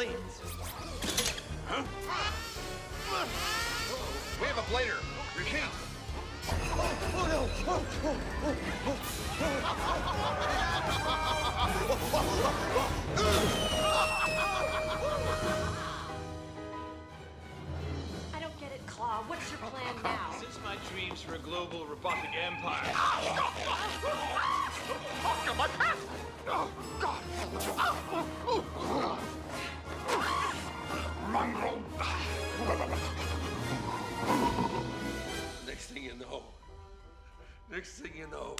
please. We have a blader. Retreat. Oh, no. Oh, oh, oh, oh. I don't get it, Claw. What's your plan now? Since my dreams for a global robotic empire. Oh, God, my path! Oh, God! Oh, oh, oh. Next thing you know. Next thing you know.